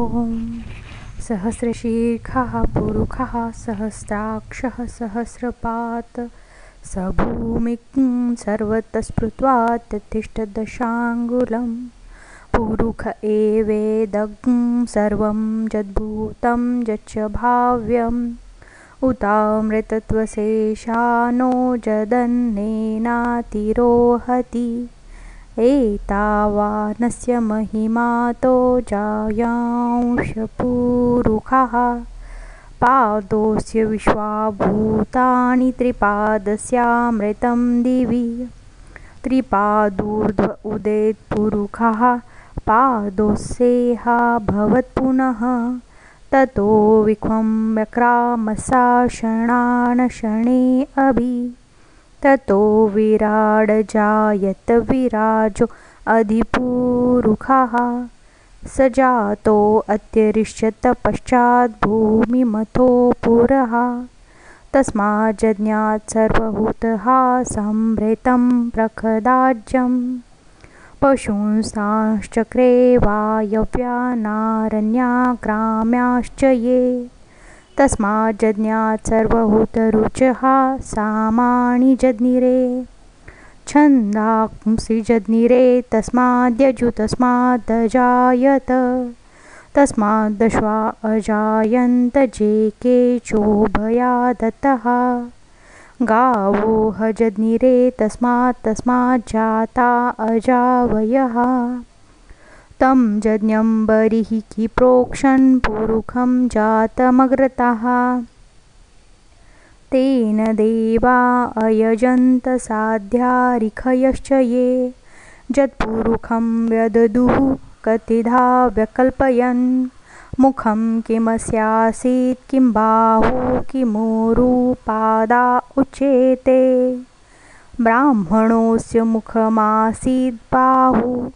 ॐ सहस्रशीर्षः पुरुखः, सहस्राक्षः, सहस्रपात्। स भूमिं सर्वतः स्मृत्वा तिष्ठदशाङ्गुलं पुरुख एवेदग्ं सर्वं यद्भूतं यच्च भाव्यम् उतामृतत्वशेषानो जदन्नेनातिरोहति। एतावानस्य महिमातो जायांशपूरुखः। पादोऽस्य विश्वाभूतानि त्रिपादस्यामृतं दिवि। त्रिपादूर्ध्व उदेत्पुरुखः पादोऽस्येहा भवत्पुनः ततो विख्वं व्यक्रामसा शणे अभि। ततो विराडजायत विराजो अधिपूरुखः। स जातो अत्यरिष्यत पश्चाद्भूमिमथो पुरः। तस्माज्ज्ञात् सर्वभूतः सम्भृतं प्रखदाज्यं पशुंसांश्चक्रे वायव्या नारण्याग्राम्याश्च ये तस्माज्ज्ञात् सर्वभूतरुचः सामाणि जज्ञिरे। छन्दांसि जज्ञिरे तस्माद्यजु तस्मादजायत। तस्माद्दश्वा अजायन्त जे केचोभया दत्तः गावो हजज्ञिरे तस्मात् तस्माज्जाता अजावयः तं जज्ञं बर्हिः प्रोक्षन् पुरुखं जातमग्रतः। तेन देवा अयजन्तसाध्यारिखयश्च ये यत्पुरुखं व्यददुः कतिधा व्यकल्पयन्। मुखं किमस्यासीत् किं बाहु किमुरुपादा उच्येते। ब्राह्मणोऽस्य मुखमासीत् बाहु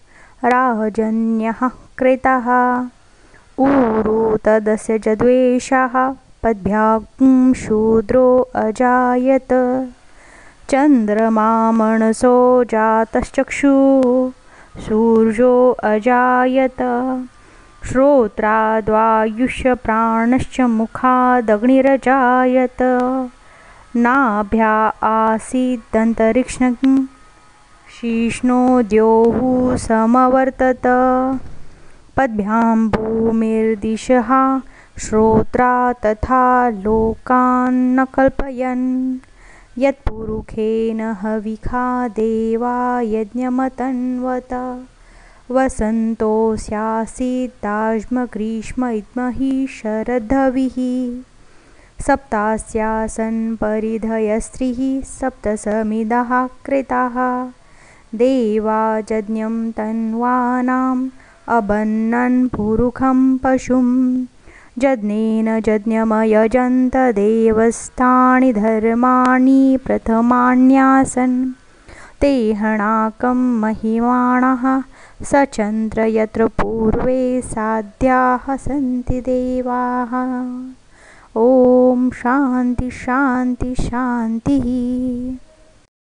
राजन्यः कृतः। ऊरु तदस्य च द्वेषः पद्भ्यां शूद्रो अजायत। चन्द्रमामणसो जातश्चक्षुः सूर्यो अजायत। श्रोत्राद्वायुष्यप्राणश्च मुखादग्निरजायत। नाभ्या आसीदन्तरिक्ष्णं शीष्णो द्योः समवर्तत। पद्भ्यां भूमिर्दिशः श्रोत्रा तथा लोकान्न कल्पयन्। यत्पुरुखेन हविखा देवा यज्ञमतन्वत। वसन्तोऽस्यासीत्ताज्मग्रीष्म इद्महि शरद्धविः। सप्तास्यासन् परिधयस्त्रिः सप्तसमिदः कृताः देवा जज्ञं तन्वानाम् अबन्नन् पुरुखं पशुं जज्ञेन जज्ञमयजन्त देवस्थानि धर्माणि प्रथमान्यासन्। ते हणाकं महिमाणः स चन्द्र यत्र पूर्वे साध्याः सन्ति देवाः। ॐ शान्ति शान्ति शान्तिः